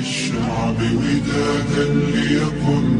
للشعب ودادا ليكن